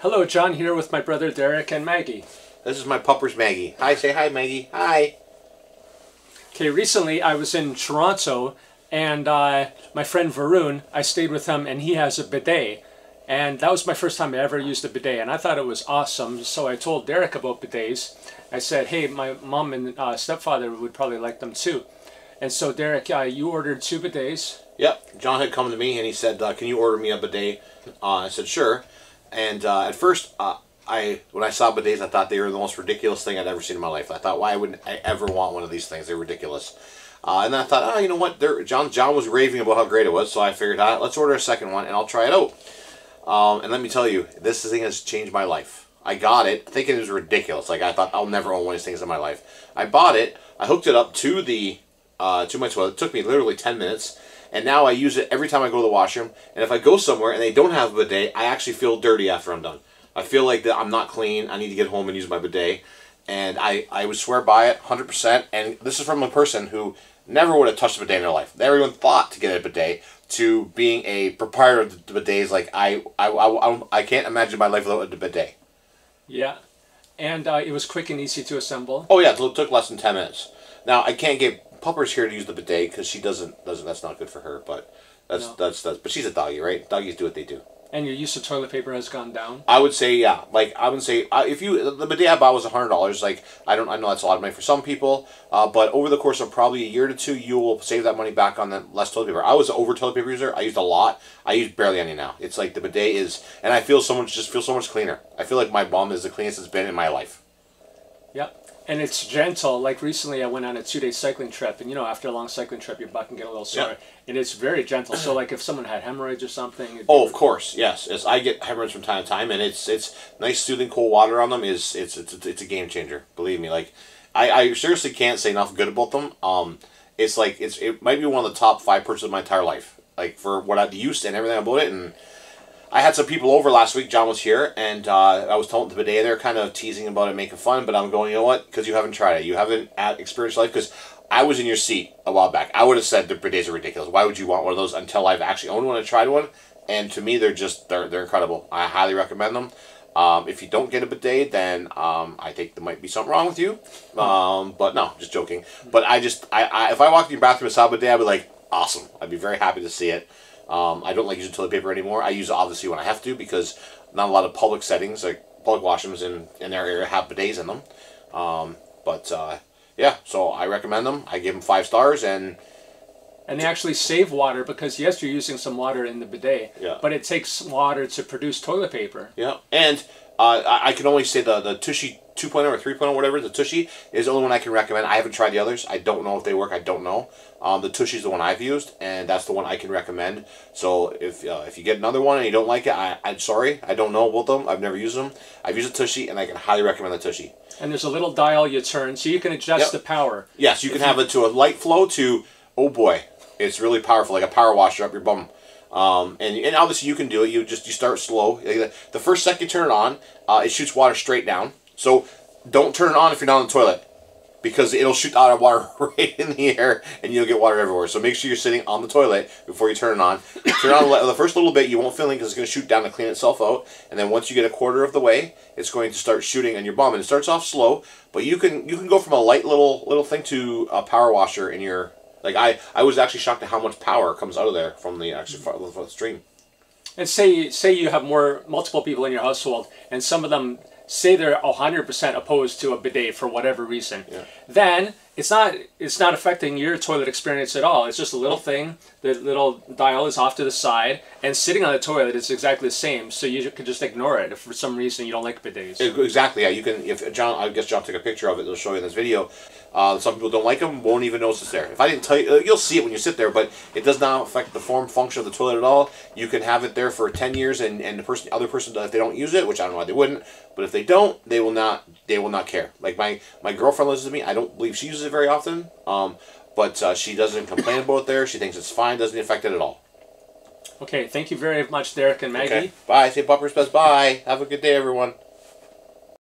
Hello, John here with my brother Derek and Maggie. This is my puppers, Maggie. Hi, say hi, Maggie. Hi. Okay, recently I was in Toronto and uh, my friend Varun, I stayed with him and he has a bidet. And that was my first time I ever used a bidet and I thought it was awesome. So I told Derek about bidets. I said, hey, my mom and uh, stepfather would probably like them too. And so Derek, uh, you ordered two bidets. Yep. John had come to me and he said, uh, can you order me a bidet? Uh, I said, sure. And uh, at first, uh, I when I saw bidets, I thought they were the most ridiculous thing I'd ever seen in my life. I thought, why would I ever want one of these things? They're ridiculous. Uh, and then I thought, oh, you know what? They're, John John was raving about how great it was, so I figured, ah, let's order a second one and I'll try it out. Um, and let me tell you, this thing has changed my life. I got it thinking it was ridiculous. Like I thought I'll never own one of these things in my life. I bought it. I hooked it up to the uh, to my toilet. It took me literally 10 minutes. And now I use it every time I go to the washroom. And if I go somewhere and they don't have a bidet, I actually feel dirty after I'm done. I feel like that I'm not clean. I need to get home and use my bidet. And I, I would swear by it 100%. And this is from a person who never would have touched a bidet in their life. Never even thought to get a bidet to being a proprietor of the bidets. Like, I, I, I, I can't imagine my life without a bidet. Yeah. And uh, it was quick and easy to assemble. Oh, yeah. It took less than 10 minutes. Now, I can't get Pupper's here to use the bidet because she doesn't, doesn't, that's not good for her. But that's, no. that's, that's, but she's a doggy, right? Doggies do what they do. And your use of toilet paper has gone down. I would say yeah. Like I would say uh, if you the bidet I bought was hundred dollars. Like I don't I know that's a lot of money for some people, uh, but over the course of probably a year to two, you will save that money back on the less toilet paper. I was an over toilet paper user. I used a lot. I use barely any now. It's like the bidet is, and I feel so much just feel so much cleaner. I feel like my bum is the cleanest it's been in my life. Yep and it's gentle. Like recently, I went on a two-day cycling trip, and you know, after a long cycling trip, your butt can get a little sore, yeah. and it's very gentle. So, like, if someone had hemorrhoids or something, oh, of course, yes, yes, I get hemorrhoids from time to time, and it's it's nice, soothing, cold water on them is it's it's it's a game changer. Believe me, like, I I seriously can't say enough good about them. Um, it's like it's it might be one of the top five purchases of my entire life, like for what I've used and everything about it, and I had some people over last week. John was here, and uh, I was telling the bidet they're kind of teasing about it, making fun. But I'm going, you know what? Because you haven't tried it, you haven't experienced life. Because I was in your seat a while back. I would have said the bidets are ridiculous. Why would you want one of those until I've actually owned one and tried one? And to me, they're just they're they're incredible. I highly recommend them. Um, if you don't get a bidet, then um, I think there might be something wrong with you. Um, but no, just joking. But I just I, I if I walked in your bathroom and saw a bidet, I'd be like, awesome. I'd be very happy to see it. Um, I don't like using toilet paper anymore. I use it obviously when I have to because not a lot of public settings, like public washrooms in, in their area, have bidets in them. Um, but uh, yeah, so I recommend them. I give them five stars and. And they actually save water because yes, you're using some water in the bidet, yeah. but it takes water to produce toilet paper. Yeah, and uh, I, can only say the the Tushy 2.0 or 3.0, whatever, the Tushy is the only one I can recommend. I haven't tried the others. I don't know if they work. I don't know. Um, the Tushy is the one I've used, and that's the one I can recommend. So if uh, if you get another one and you don't like it, I, I'm sorry. I don't know about them. I've never used them. I've used a Tushy, and I can highly recommend the Tushy. And there's a little dial you turn, so you can adjust yep. the power. Yes, you can have it to a light flow to, oh boy, it's really powerful, like a power washer up your bum. Um, and, and obviously you can do it. You just you start slow. The first second you turn it on, uh, it shoots water straight down. So don't turn it on if you're not on the toilet because it'll shoot out of water right in the air and you'll get water everywhere. So make sure you're sitting on the toilet before you turn it on. turn on the first little bit, you won't feel anything because it's going to shoot down to clean itself out. And then once you get a quarter of the way, it's going to start shooting on your bum. And it starts off slow, but you can you can go from a light little little thing to a power washer in your like I I was actually shocked at how much power comes out of there from the actually from the stream. And say say you have more multiple people in your household, and some of them say they're 100% opposed to a bidet for whatever reason, yeah. then it's not it's not affecting your toilet experience at all. It's just a little thing. The little dial is off to the side, and sitting on the toilet is exactly the same. So you can just ignore it if for some reason you don't like bidets. Exactly. Yeah, you can. If John, I guess John took a picture of it. They'll show you in this video. Uh, some people don't like them, won't even notice it's there. If I didn't tell you, uh, you'll see it when you sit there, but it does not affect the form function of the toilet at all. You can have it there for 10 years, and, and the person, other person, if they don't use it, which I don't know why they wouldn't, but if they don't, they will not, they will not care. Like my, my girlfriend listens to me. I don't believe she uses it very often, um, but uh, she doesn't complain about it there. She thinks it's fine, doesn't affect it at all. Okay, thank you very much, Derek and Maggie. Okay. Bye. Say Puppers Best. Bye. Have a good day, everyone.